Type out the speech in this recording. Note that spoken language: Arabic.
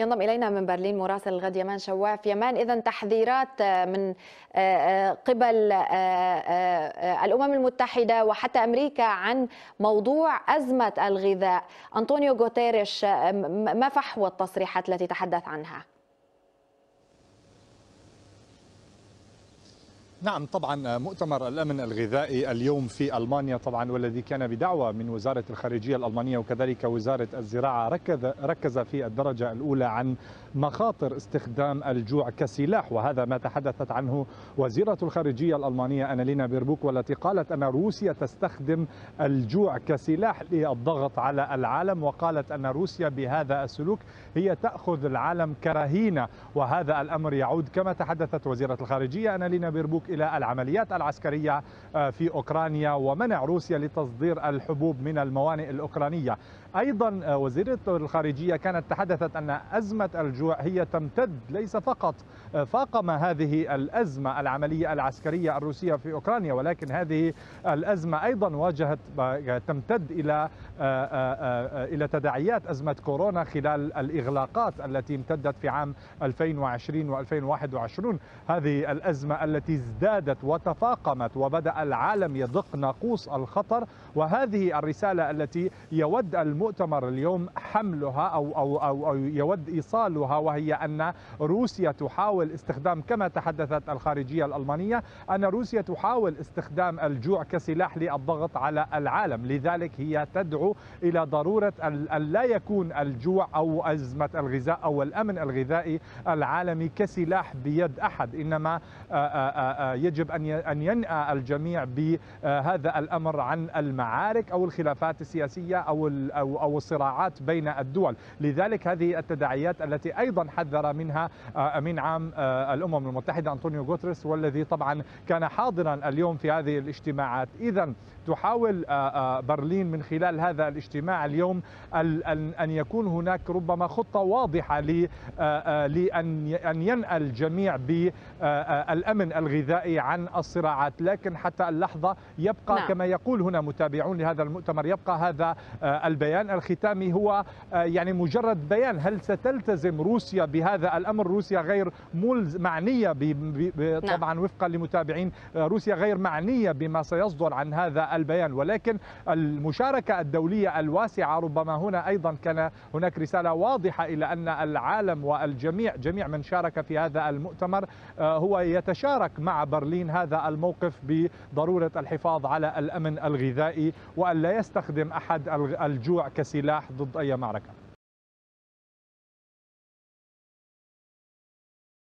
ينضم إلينا من برلين مراسل الغد يمان شواف يمان إذا تحذيرات من قبل الأمم المتحدة وحتى أمريكا عن موضوع أزمة الغذاء أنطونيو غوتيريش ما فحوى التصريحات التي تحدث عنها؟ نعم طبعا مؤتمر الأمن الغذائي اليوم في ألمانيا طبعا والذي كان بدعوة من وزارة الخارجية الألمانية وكذلك وزارة الزراعة ركز ركز في الدرجة الأولى عن مخاطر استخدام الجوع كسلاح وهذا ما تحدثت عنه وزيرة الخارجية الألمانية أنالينا بيربوك والتي قالت أن روسيا تستخدم الجوع كسلاح للضغط على العالم وقالت أن روسيا بهذا السلوك هي تأخذ العالم كرهينة. وهذا الأمر يعود كما تحدثت وزيرة الخارجية أنالينا بيربوك إلى العمليات العسكرية في أوكرانيا ومنع روسيا لتصدير الحبوب من الموانئ الأوكرانية. أيضا وزيره الخارجية كانت تحدثت أن أزمة الجوع هي تمتد ليس فقط فاقم هذه الأزمة العملية العسكرية الروسية في أوكرانيا ولكن هذه الأزمة أيضا واجهت تمتد إلى إلى تداعيات أزمة كورونا خلال الإغلاقات التي امتدت في عام 2020 و2021 هذه الأزمة التي ازدادت وتفاقمت وبدأ العالم يدق ناقوس الخطر وهذه الرسالة التي يود المؤتمر اليوم حملها أو أو أو, أو يود إيصالها وهي أن روسيا تحاول استخدام كما تحدثت الخارجية الألمانية أن روسيا تحاول استخدام الجوع كسلاح للضغط على العالم. لذلك هي تدعو إلى ضرورة ان لا يكون الجوع أو أزمة الغذاء أو الأمن الغذائي العالمي كسلاح بيد أحد إنما يجب أن أن ينأى الجميع بهذا الأمر عن المعارك أو الخلافات السياسية أو أو أو الصراعات بين الدول، لذلك هذه التداعيات التي أيضا حذر منها أمين عام الأمم المتحدة أنطونيو غوتريس والذي طبعا كان حاضرا اليوم في هذه الاجتماعات، اذا تحاول برلين من خلال هذا الاجتماع اليوم ان يكون هناك ربما خطة واضحة لأن أن ينأى الجميع بالامن الغذائي عن الصراعات لكن حتى اللحظة يبقى نعم. كما يقول هنا متابعون لهذا المؤتمر يبقى هذا البيان الختامي هو يعني مجرد بيان هل ستلتزم روسيا بهذا الأمر روسيا غير ملز معنية ب طبعا نعم. وفقا لمتابعين روسيا غير معنية بما سيصدر عن هذا البيان ولكن المشاركة الدولية الواسعة ربما هنا أيضا كان هناك رسالة واضحة إلى أن العالم والجميع جميع من شارك في هذا المؤتمر هو يتشارك مع برلين هذا الموقف بضرورة الحفاظ على الأمن الغذائي وأن لا يستخدم أحد الجوع كسلاح ضد أي معركة.